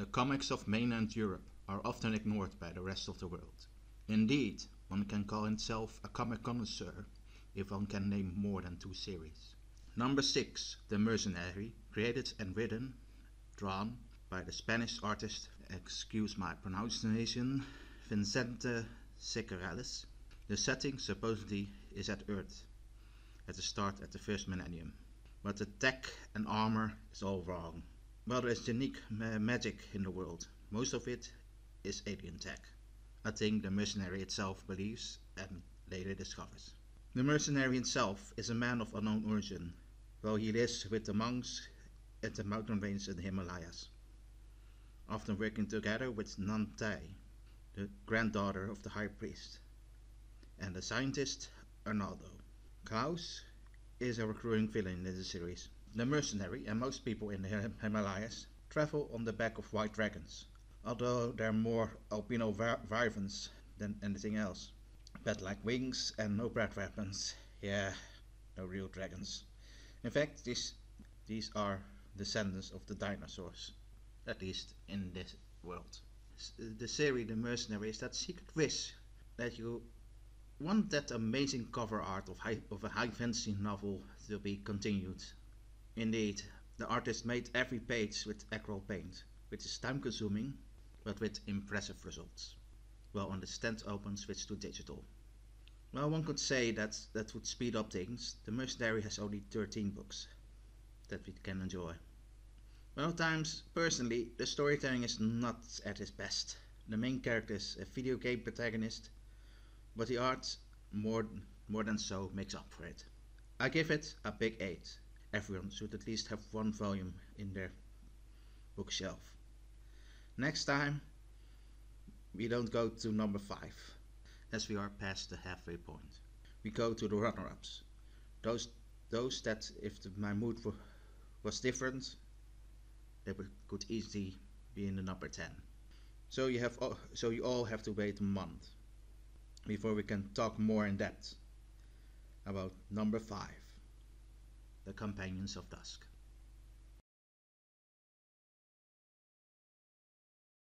The comics of mainland Europe are often ignored by the rest of the world. Indeed, one can call himself a comic connoisseur if one can name more than two series. Number 6, The Mercenary, created and written, drawn by the Spanish artist, excuse my pronunciation, Vicente Segrelles. The setting supposedly is at Earth, at the start at the first millennium. But the tech and armor is all wrong. Well, there is unique ma magic in the world. Most of it is alien tech. I think the mercenary itself believes and later discovers. The mercenary himself is a man of unknown origin, while he lives with the monks at the mountain range in the Himalayas, often working together with Nantai, the granddaughter of the high priest, and the scientist Arnaldo. Klaus is a recurring villain in the series. The mercenary and most people in the Himalayas travel on the back of white dragons, although they're more albino wyverns than anything else. But like wings and no breath weapons, yeah, no real dragons. In fact, these, these are descendants of the dinosaurs, at least in this world. The series The Mercenary is that secret wish that you want that amazing cover art of, high, of a high fantasy novel to be continued Indeed, the artist made every page with acrylic paint, which is time consuming but with impressive results. Well, on the stand open, switch to digital. Well, one could say that that would speed up things. The Mercenary has only 13 books that we can enjoy. Well, times, personally, the storytelling is not at its best. The main character is a video game protagonist, but the art, more, more than so, makes up for it. I give it a big 8 everyone should at least have one volume in their bookshelf. Next time, we don't go to number 5, as we are past the halfway point. We go to the runner-ups. Those, those that, if the, my mood was different, they could easily be in the number 10. So you have, oh, so you all have to wait a month before we can talk more in depth about number 5 the companions of dusk.